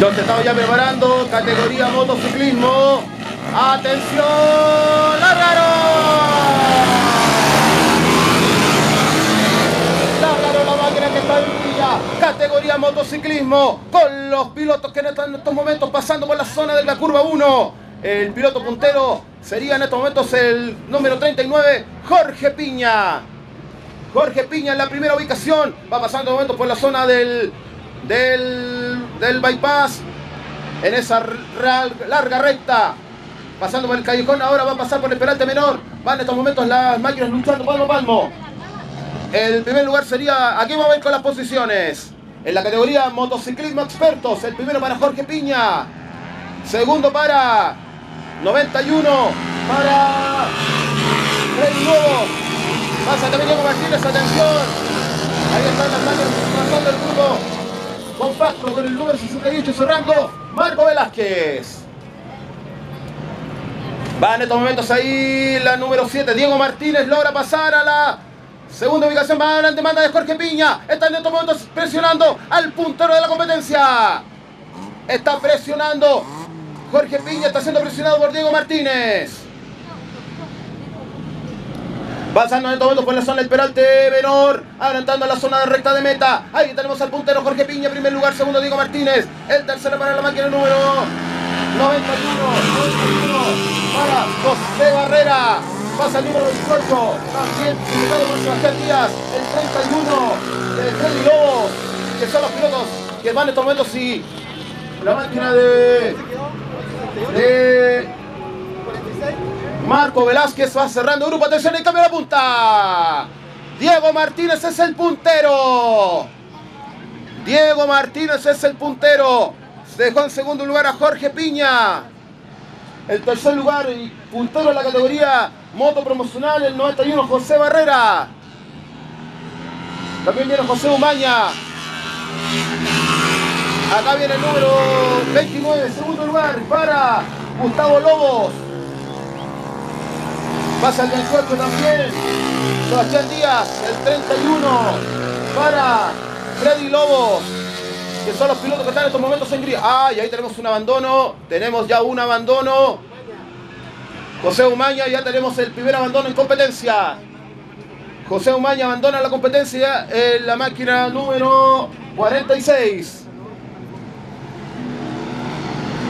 Nos estamos ya preparando, categoría motociclismo. ¡Atención! ¡Lárgaro! ¡Lárgaro la máquina que está en! Categoría motociclismo con los pilotos que están en estos momentos pasando por la zona de la curva 1. El piloto puntero sería en estos momentos el número 39, Jorge Piña. Jorge Piña en la primera ubicación. Va pasando en momentos por la zona del, del, del bypass. En esa larga recta. Pasando por el callejón. Ahora va a pasar por el Peralta Menor. Van en estos momentos las máquinas luchando palmo a palmo. El primer lugar sería. Aquí vamos a ver con las posiciones. En la categoría motociclismo expertos. El primero para Jorge Piña. Segundo para 91 para el nuevo. Pasa también Diego Martínez, atención. Ahí están las máquinas pasando el grupo compacto con el número 68 su rango, Marco Velázquez. Va en estos momentos ahí la número 7, Diego Martínez logra pasar a la segunda ubicación. Va adelante, manda de Jorge Piña. Está en estos momentos presionando al puntero de la competencia. Está presionando. Jorge Piña está siendo presionado por Diego Martínez. Pasando en estos momentos por la zona del Peralte menor, adelantando a la zona de recta de meta. Ahí tenemos al puntero Jorge Piña, primer lugar, segundo Diego Martínez. El tercero para la máquina número 91, 91 para José Barrera. Pasa el número 28, también liderado por Sebastián Díaz, el 31 de Freddy Lobos, que son los pilotos que van en estos momentos y la máquina de, de Marco Velázquez va cerrando grupo. Atención, y cambio la punta. Diego Martínez es el puntero. Diego Martínez es el puntero. Dejó en segundo lugar a Jorge Piña. El tercer lugar y puntero en la categoría moto promocional, el 91, José Barrera. También viene José Umaña. Acá viene el número 29, segundo lugar para Gustavo Lobos. Pasa el 28 también. Sebastián Díaz, el 31 para Freddy Lobos. Que son los pilotos que están en estos momentos en gris. Ah, y ahí tenemos un abandono. Tenemos ya un abandono. José Umaña, ya tenemos el primer abandono en competencia. José Umaña abandona la competencia en la máquina número 46.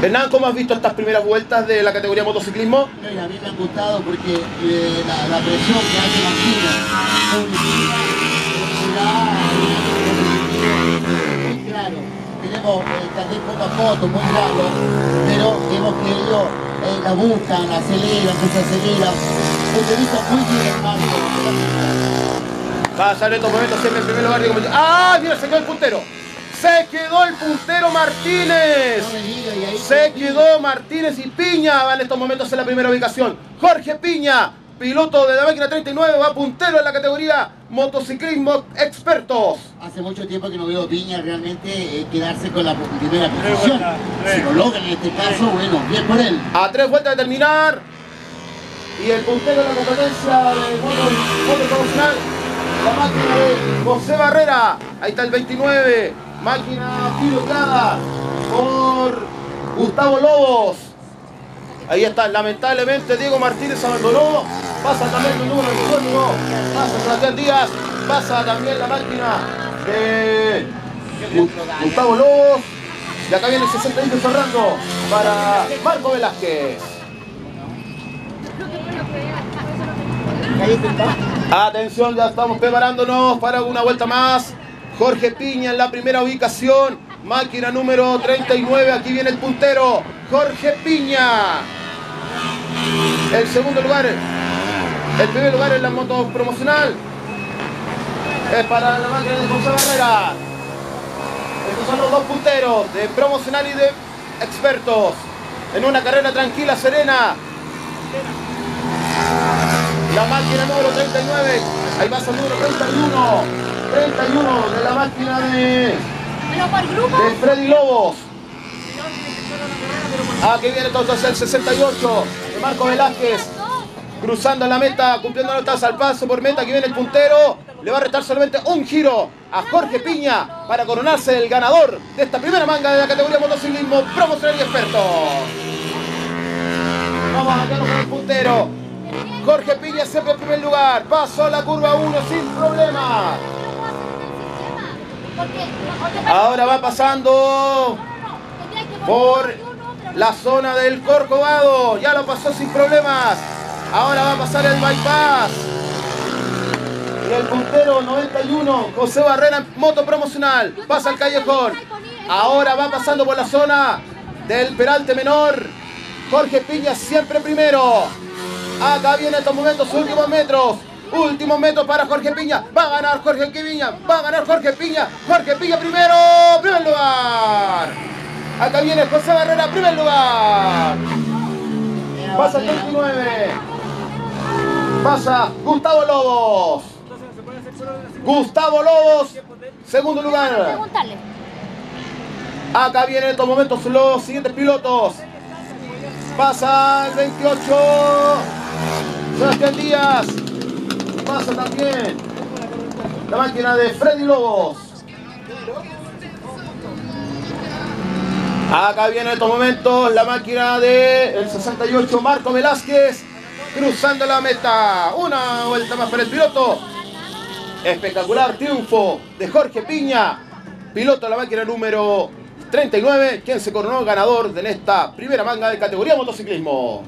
Hernán, ¿cómo has visto estas primeras vueltas de la categoría motociclismo? a mí me han gustado porque eh, la, presión que hace muy claro. Tenemos el cartel foto a foto muy claro, pero vemos que ellos eh, la buscan, la aceleran, que se aceleran. Utiliza muy bien el marco. Va estos momentos siempre en primer lugar. ¡Ah! Mira, se quedó el puntero. Se quedó el puntero Martínez. Se quedó Martínez y Piña va en estos momentos en la primera ubicación. Jorge Piña, piloto de la máquina 39, va puntero en la categoría motociclismo expertos. Hace mucho tiempo que no veo Piña realmente eh, quedarse con la primera posición. Si lo logra en este caso, bueno, bien por él. A tres vueltas de terminar. Y el puntero de la competencia de moto, profesional, la máquina de José Barrera. Ahí está el 29 máquina pilotada por Gustavo Lobos. Ahí está, lamentablemente Diego Martínez abandonó. Pasa también el número de Pasa Sebastián Díaz. Pasa también la máquina de Gustavo Lobos. Y acá viene el 61 cerrando para Marco Velázquez. Atención, ya estamos preparándonos para una vuelta más. Jorge Piña en la primera ubicación. Máquina número 39. Aquí viene el puntero. Jorge Piña. El segundo lugar. El primer lugar en la moto promocional. Es para la máquina de José Barrera. Estos son los dos punteros de promocional y de expertos. En una carrera tranquila, serena. La máquina número 39. Ahí va el número 31. 31 de la máquina de, de Freddy Lobos. Aquí viene entonces el 68 de Marco Velázquez. Cruzando la meta, cumpliendo notas al paso por meta. Aquí viene el puntero. Le va a restar solamente un giro a Jorge Piña para coronarse el ganador de esta primera manga de la categoría motociclismo promocional y experto. Vamos a quedarnos con el puntero. Jorge Piña siempre en primer lugar. Pasó la curva 1 sin problema. Ahora va pasando por la zona del Corcovado. Ya lo pasó sin problemas. Ahora va a pasar el bypass. Y el puntero 91, José Barrera, moto promocional. Pasa el callejón. Ahora va pasando por la zona del Peralte Menor. Jorge Piña siempre primero. Acá viene estos momentos, últimos metros. Últimos metros para Jorge Piña. Va a ganar Jorge Piña. Va a ganar Jorge Piña. Jorge Piña primero. Primer lugar. Acá viene José Barrera, primer lugar. Pasa el 29. Pasa Gustavo Lobos. Gustavo Lobos, segundo lugar. Acá vienen en estos momentos los siguientes pilotos. Pasa el 28. Sebastián Díaz. Pasa también la máquina de Freddy Lobos. Acá viene en estos momentos la máquina el 68 Marco Velázquez cruzando la meta. Una vuelta más para el piloto. Espectacular triunfo de Jorge Piña, piloto de la máquina número 39, quien se coronó ganador de esta primera manga de categoría motociclismo.